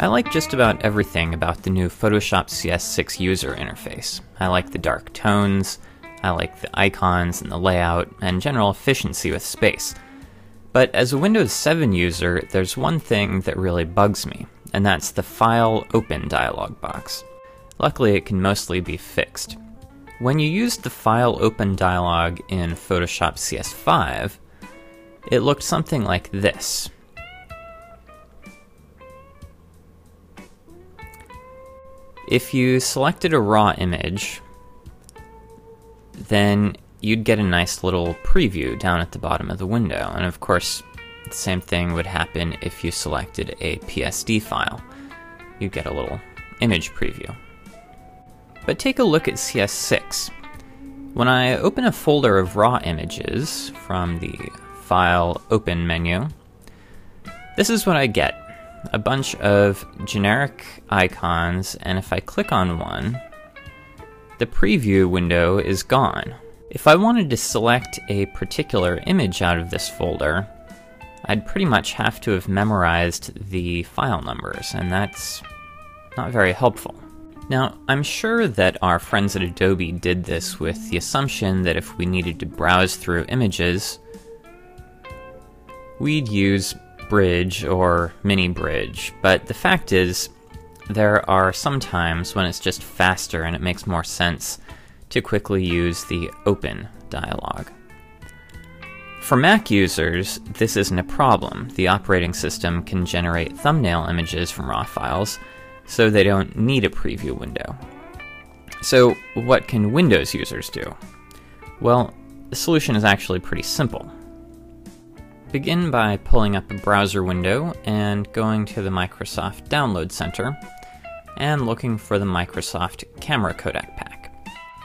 I like just about everything about the new Photoshop CS6 user interface. I like the dark tones, I like the icons and the layout, and general efficiency with space. But as a Windows 7 user, there's one thing that really bugs me, and that's the File Open dialog box. Luckily, it can mostly be fixed. When you used the File Open dialog in Photoshop CS5, it looked something like this. If you selected a raw image, then you'd get a nice little preview down at the bottom of the window. And of course, the same thing would happen if you selected a PSD file. You'd get a little image preview. But take a look at CS6. When I open a folder of raw images from the File Open menu, this is what I get. A bunch of generic icons, and if I click on one, the preview window is gone. If I wanted to select a particular image out of this folder, I'd pretty much have to have memorized the file numbers, and that's not very helpful. Now, I'm sure that our friends at Adobe did this with the assumption that if we needed to browse through images, we'd use Bridge or Mini Bridge, but the fact is, there are some times when it's just faster and it makes more sense to quickly use the Open dialog. For Mac users, this isn't a problem. The operating system can generate thumbnail images from RAW files, so they don't need a preview window. So, what can Windows users do? Well, the solution is actually pretty simple. Begin by pulling up a browser window and going to the Microsoft Download Center and looking for the Microsoft Camera Codec Pack.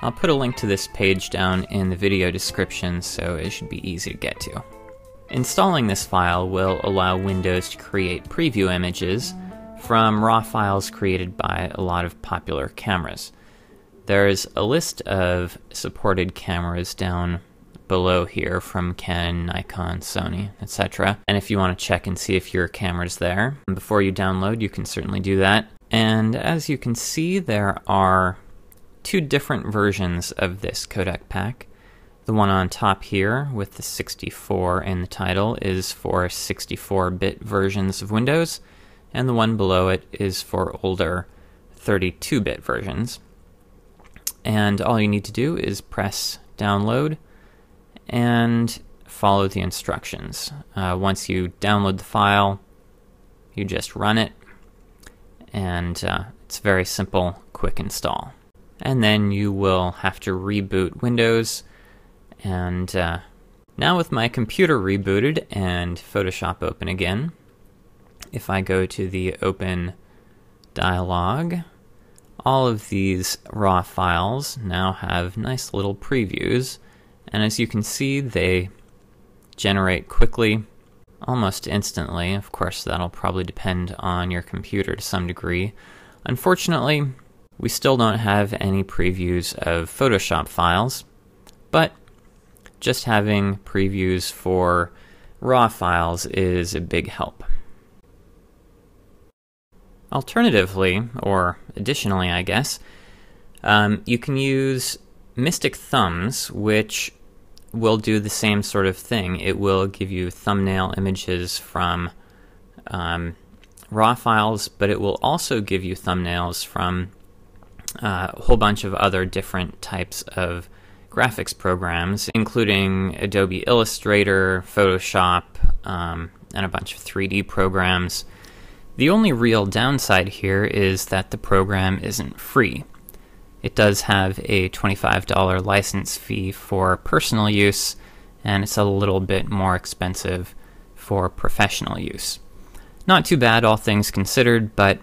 I'll put a link to this page down in the video description so it should be easy to get to. Installing this file will allow Windows to create preview images from raw files created by a lot of popular cameras. There's a list of supported cameras down below here from Canon, Nikon, Sony, etc. And if you want to check and see if your camera's there before you download, you can certainly do that. And as you can see, there are two different versions of this codec pack. The one on top here with the 64 in the title is for 64 bit versions of Windows, and the one below it is for older 32 bit versions. And all you need to do is press download and follow the instructions. Uh, once you download the file, you just run it, and uh, it's very simple, quick install and then you will have to reboot Windows. And uh, now, with my computer rebooted and Photoshop open again, if I go to the Open dialog, all of these raw files now have nice little previews. And as you can see, they generate quickly, almost instantly. Of course, that'll probably depend on your computer to some degree. Unfortunately, we still don't have any previews of Photoshop files, but just having previews for RAW files is a big help. Alternatively, or additionally, I guess, um, you can use Mystic Thumbs, which will do the same sort of thing. It will give you thumbnail images from um, RAW files, but it will also give you thumbnails from uh, a whole bunch of other different types of graphics programs, including Adobe Illustrator, Photoshop, um, and a bunch of 3D programs. The only real downside here is that the program isn't free. It does have a $25 license fee for personal use, and it's a little bit more expensive for professional use. Not too bad, all things considered, but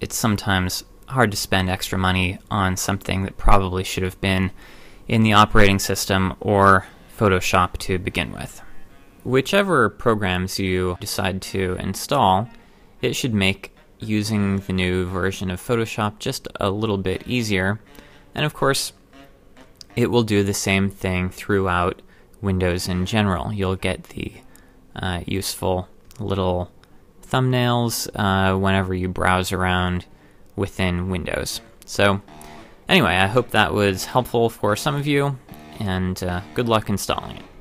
it's sometimes hard to spend extra money on something that probably should have been in the operating system or Photoshop to begin with. Whichever programs you decide to install, it should make using the new version of Photoshop just a little bit easier. And of course, it will do the same thing throughout Windows in general. You'll get the uh, useful little thumbnails uh, whenever you browse around within Windows. So, anyway, I hope that was helpful for some of you, and uh, good luck installing it.